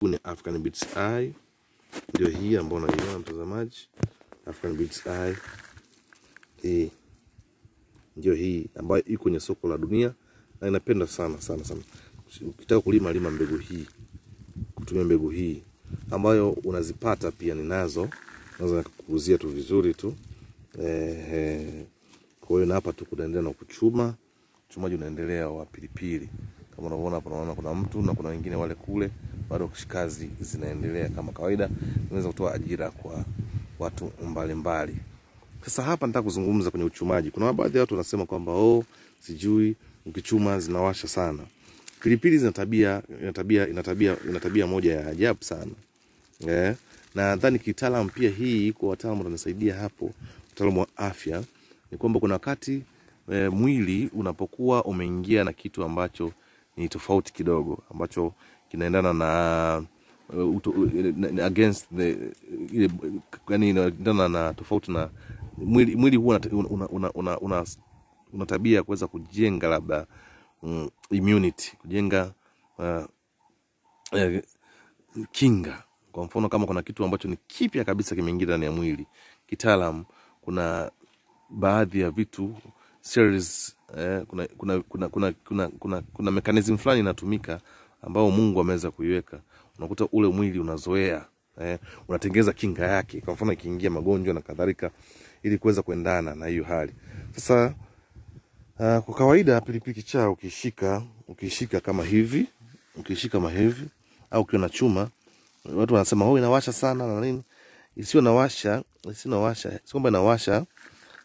Huu ni African Beats Eye, ndio hii ambayo unaiona mtazamaji. African Beats Eye. Hii. Ndio hii ambayo iko kwenye soko la dunia na inapenda sana sana sana. Ukitaka kulima lima mbegu hii, kutumia mbegu hii. Ambayo unazipata pia ninazo, naweza kukuuzia tu vizuri tu. Eh, eh. kwa hiyo na hapa tu kunaendelea na kuchuma, chumaji unaendelea wa pilipili. Kama unavyoona hapa, unaona kuna mtu na kuna wengine wale kule, bado kazi zinaendelea kama kawaida. Inaweza kutoa ajira kwa watu mbalimbali. Sasa hapa nataka kuzungumza kwenye uchumaji. Kuna baadhi ya watu wanasema kwamba oh, sijui ukichuma zinawasha sana. Pilipili zina tabia ina tabia ina tabia ina tabia moja ya ajabu sana. Eh, na nadhani kitaalamu pia hii kwa wataalamu watanisaidia hapo, wataalamu wa afya ni kwamba kuna wakati e, mwili unapokuwa umeingia na kitu ambacho ni tofauti kidogo ambacho kinaendana na uh, uto, uh, against the yani inaendana na tofauti na mwili mwili huwa una, una, una, una, una, tabia ya kuweza kujenga labda mm, immunity kujenga uh, uh, kinga. Kwa mfano kama kuna kitu ambacho ni kipya kabisa kimeingia ndani ya mwili, kitaalam kuna baadhi ya vitu series, eh, kuna, kuna, kuna, kuna, kuna, kuna, kuna mechanism fulani inatumika ambao Mungu ameweza kuiweka, unakuta ule mwili unazoea eh, unatengeza kinga yake, kwa mfano ikiingia magonjwa na kadhalika, ili kuweza kuendana na hiyo hali sasa. Uh, kwa kawaida pilipili kichaa ukishika ukishika kama hivi ukishika kama hivi au ukiwa na chuma, watu wanasema oh, inawasha sana na nini. Isiyo nawasha, isiyo nawasha, si kwamba inawasha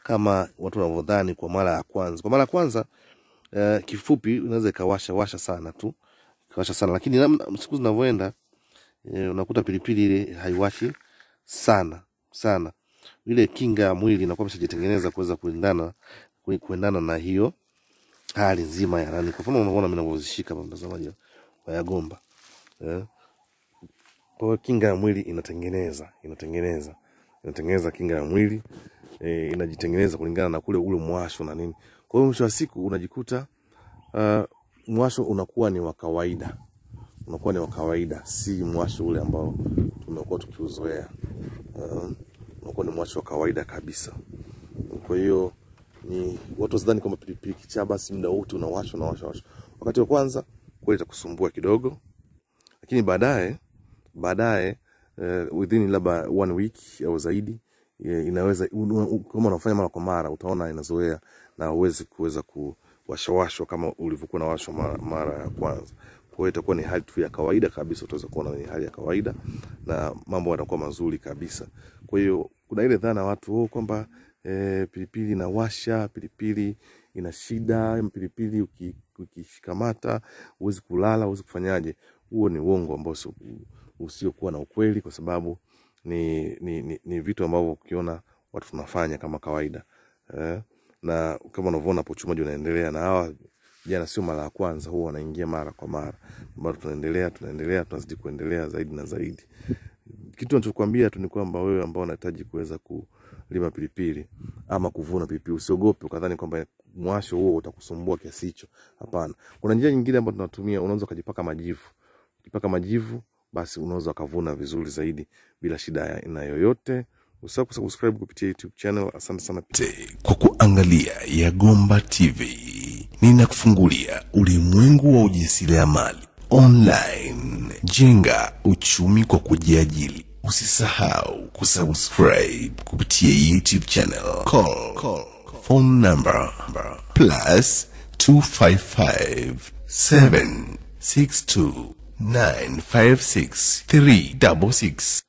kama watu wanavyodhani kwa mara ya kwanza. Kwa mara ya kwanza uh, kifupi inaweza ikawasha washa sana tu ikawasha sana, lakini siku zinavyoenda eh, unakuta pilipili ile haiwashi sana sana, ile kinga ya mwili inakuwa imeshajitengeneza kuweza kuendana kuendana na hiyo hali nzima ya nani. Kwa mfano unaona mimi ninavyozishika mtazamaji wa Yagomba eh. Kwa kinga ya mwili inatengeneza inatengeneza inatengeneza kinga ya mwili e, inajitengeneza kulingana na kule ule mwasho na nini. Kwa hiyo mwisho wa siku unajikuta uh, mwasho unakuwa ni wa kawaida, unakuwa ni wa kawaida, si mwasho ule ambao tumekuwa tukiuzoea. Uh, unakuwa ni mwasho wa kawaida kabisa. Kwa hiyo ni watu wasidhani kwamba pilipili kichaa basi muda wote unawashwa unawashwa washa. Wakati wa kwanza kweli itakusumbua kidogo, lakini baadaye baadaye uh, within labda one week au zaidi eh, inaweza kama unafanya mara kwa mara utaona inazoea na uwezi kuweza kuwashawashwa kama ulivyokuwa na washwa mara, mara ya kwanza. Kwa hiyo itakuwa ni hali tu ya kawaida kabisa, utaweza kuona ni hali ya kawaida na mambo yanakuwa mazuri kabisa. Kwa hiyo kuna ile dhana watu oh, kwamba eh, pilipili inawasha, pilipili ina shida, pilipili uki- ukishikamata huwezi kulala, huwezi kufanyaje. Huo ni uongo ambao sio- usiokuwa na ukweli, kwa sababu ni, ni, ni, ni vitu ambavyo ukiona watu tunafanya kama kawaida eh, na kama unavyoona hapo uchumaji unaendelea, na hawa vijana sio mara ya kwanza, huwa wanaingia mara kwa mara, bado tunaendelea tunaendelea tunazidi kuendelea zaidi na zaidi. Kitu nachokwambia tu ni kwamba wewe ambao unahitaji kuweza kulima pilipili ama kuvuna pilipili, usiogope ukadhani kwamba mwasho huo utakusumbua kiasi hicho. Hapana, kuna njia nyingine ambayo tunatumia. Unaweza ukajipaka majivu, ukipaka majivu, basi unaweza ukavuna vizuri zaidi bila shida aina yoyote. Usisahau kusubscribe kupitia YouTube channel. Asante sana. Kwa kuangalia Yagomba TV. Ninakufungulia ulimwengu wa ujasiriamali online. Jenga uchumi kwa kujiajili. Usisahau kusubscribe kupitia YouTube channel. Call, call, phone number plus 255 762 956 366